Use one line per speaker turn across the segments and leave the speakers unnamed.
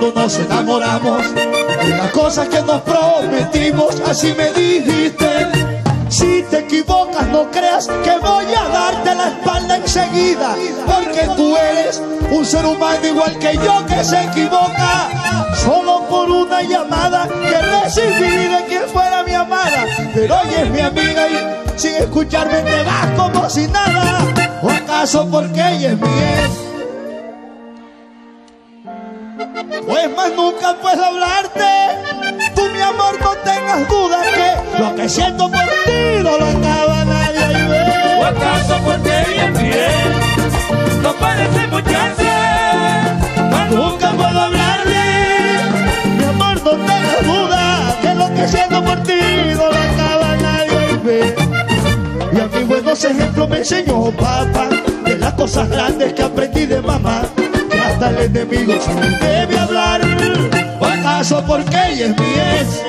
Cuando nos enamoramos de las cosas que nos prometimos, así me dijiste. Si te equivocas, no creas que voy a darte la espalda enseguida, porque tú eres un ser humano igual que yo que se equivoca. Solo por una llamada que recibí de quien fuera mi amada, pero hoy es mi amiga y sin escucharme te vas como si nada. ¿O acaso porque ella es mi ex? Pues más nunca puedo hablarte. Tú, mi amor, no tengas dudas que lo que siento por ti no lo acaba nadie y ve.
¿O acaso porque es fiel? No parece muchacha. Más
Nunca puedo hablarle. Mi amor, no tengas dudas que lo que siento por ti no lo acaba nadie y ve. Y a mí buenos ejemplos me enseñó papá de las cosas grandes que aprendí de mamá. Hasta el enemigo debe hablar. ¿O acaso porque ella es mi ex?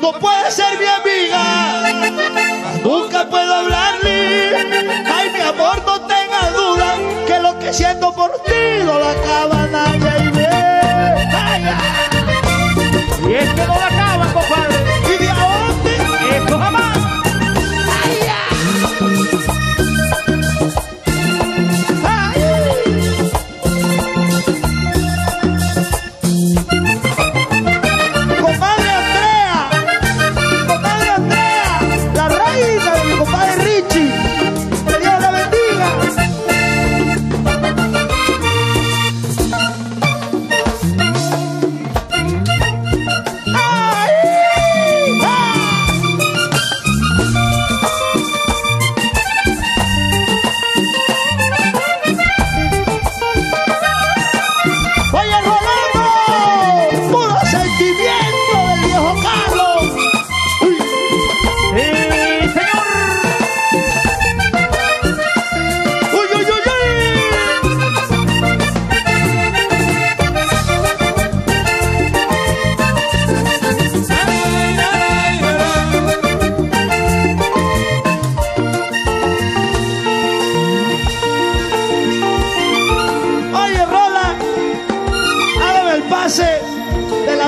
No puede ser mi amiga. Nunca puedo hablarle. Ay, mi amor, no tengas duda que lo que siento por ti no lo acaba nadie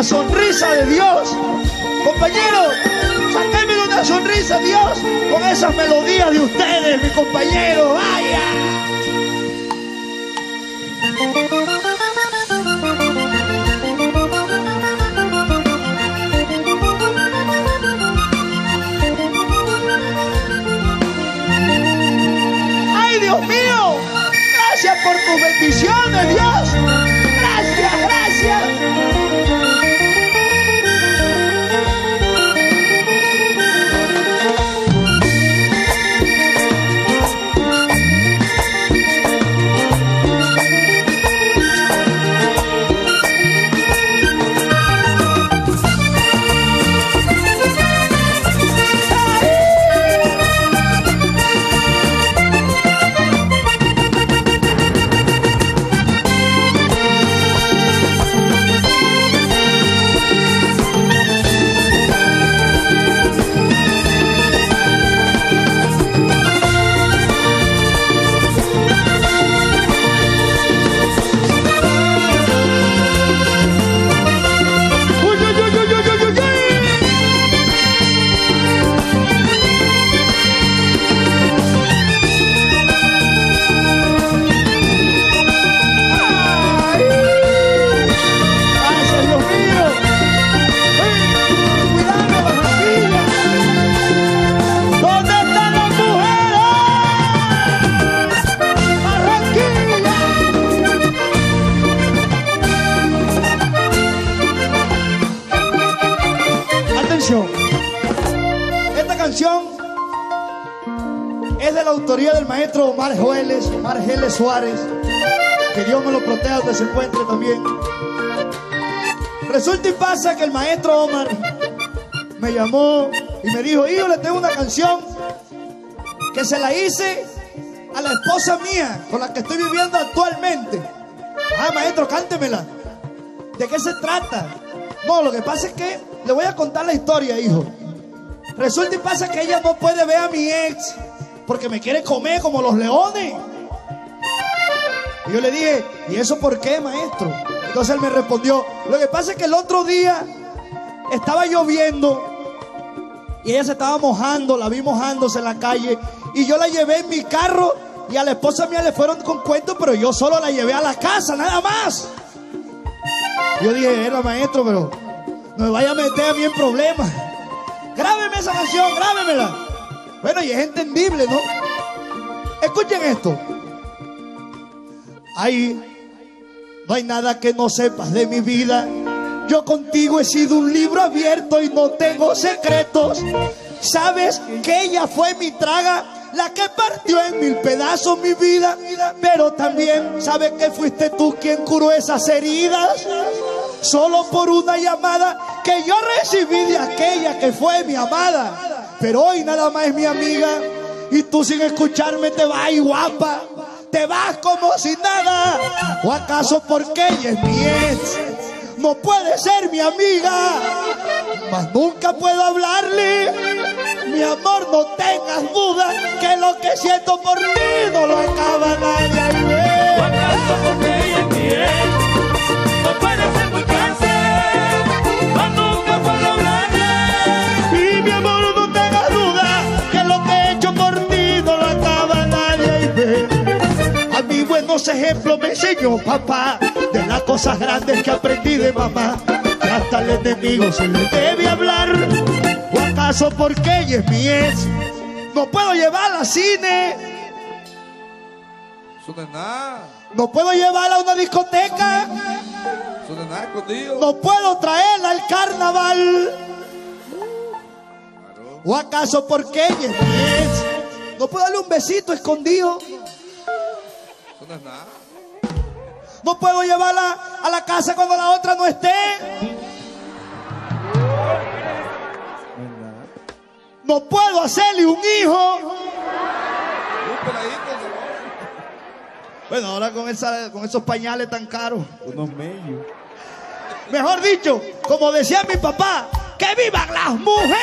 de sonrisa de Dios. Compañero, sáquenme una sonrisa, Dios, con esas melodías de ustedes, mi compañero. Vaya. Autoría del maestro Omar Joeles, Omar Geles Suárez. Que Dios me lo proteja donde se encuentre también. Resulta y pasa que el maestro Omar me llamó y me dijo, hijo, le tengo una canción que se la hice a la esposa mía con la que estoy viviendo actualmente. Ah, maestro, cántemela. ¿De qué se trata? No, lo que pasa es que le voy a contar la historia, hijo. Resulta y pasa que ella no puede ver a mi ex porque me quiere comer como los leones. Y yo le dije, ¿y eso por qué, maestro? Entonces él me respondió, lo que pasa es que el otro día estaba lloviendo y ella se estaba mojando, la vi mojándose en la calle y yo la llevé en mi carro y a la esposa mía le fueron con cuentos, pero yo solo la llevé a la casa, nada más. Yo dije, era maestro, pero no me vaya a meter a mí en problemas. Grábeme esa canción, grábemela. Bueno, y es entendible, ¿no? Escuchen esto. Ahí no hay nada que no sepas de mi vida. Yo contigo he sido un libro abierto y no tengo secretos. Sabes que ella fue mi traga, la que partió en mil pedazos mi vida. Pero también sabes que fuiste tú quien curó esas heridas. Solo por una llamada que yo recibí de aquella que fue mi amada. Pero hoy nada más es mi amiga. Y tú sin escucharme te vas guapa. Te vas como si nada. ¿O acaso porque ella es mi ex? No puede ser mi amiga. Mas nunca puedo hablarle. Mi amor, no tengas duda que lo que siento por ti no lo acaba nadie.
¿O acaso
mí buenos ejemplos me enseñó papá de las cosas grandes que aprendí de mamá. Que hasta el enemigo se le debe hablar. ¿O acaso porque ella es mi ex? No puedo llevarla al cine.
Eso no es nada.
No puedo llevarla a una discoteca.
Eso no es nada escondido.
No puedo traerla al carnaval. ¿O acaso porque ella es mi ex? No puedo darle un besito escondido.
Eso no es nada.
No puedo llevarla a la casa cuando la otra no esté. No puedo hacerle un hijo. Bueno, ahora con, esa- con esos pañales tan caros.
Unos medios.
Mejor dicho, como decía mi papá, ¡que vivan las mujeres!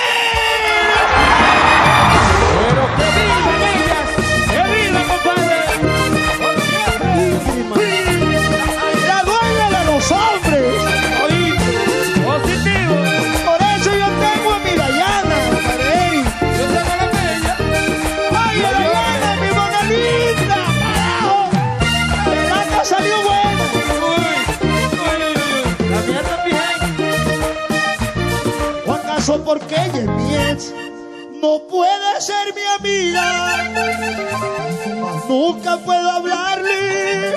Porque ella es mi ex? No puede ser mi amiga. Nunca puedo hablarle.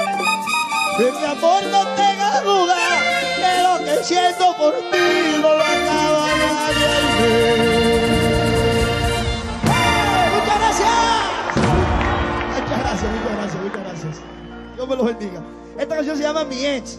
De mi amor no tengas duda. Que lo que siento por ti no lo acaba nadie. ¡Muchas gracias! Muchas gracias, muchas gracias, muchas gracias. Dios me los bendiga. Esta canción se llama Mi Ex.